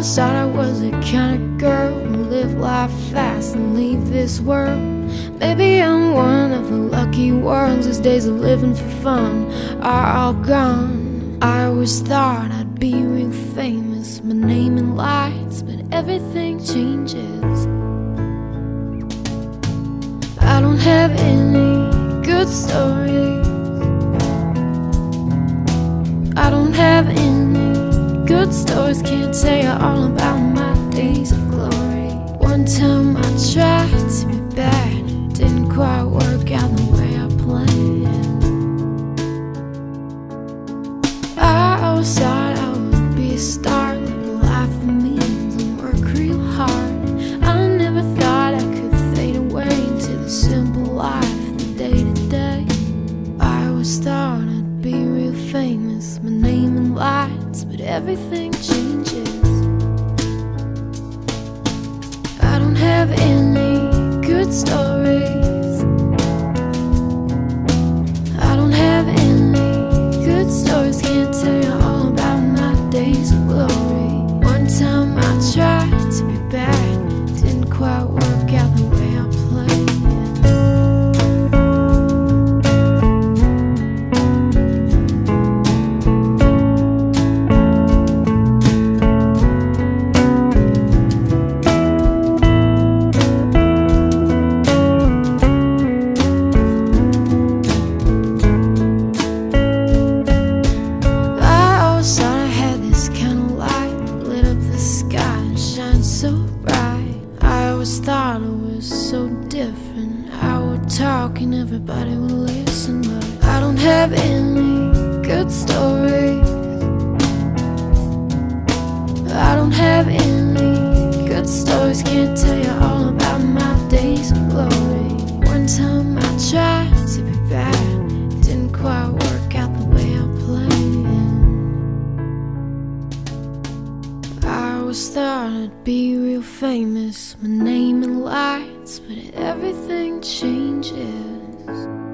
always thought I was the kind of girl who live life fast and leave this world. Maybe I'm one of the lucky ones whose days of living for fun are all gone. I always thought I'd be real famous, my name in lights, but everything changes. I don't have any good stories. I don't have any good stories, can't tell you all about my days of glory. One time I tried to be bad, didn't quite work out the way I planned. I always thought I would be a star, live a life of means and work real hard. I never thought I could fade away into the simple life, everything changes. I don't have any good stories. So different. I would talk and everybody would listen, but I don't have any good stories. I don't have any good stories, can't tell I thought I'd be real famous, my name in lights, but everything changes.